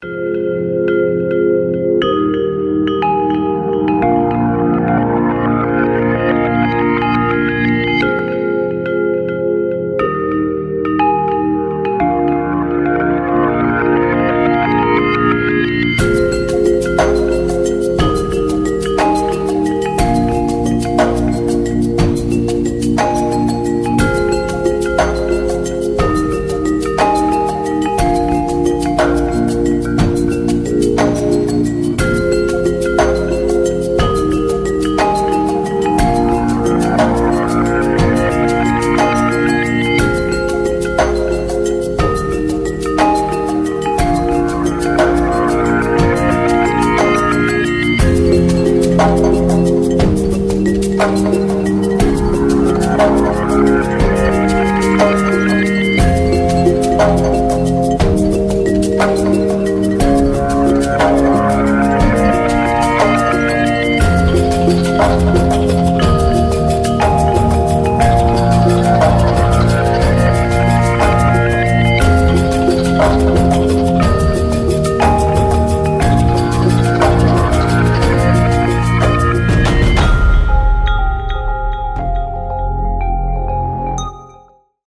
Música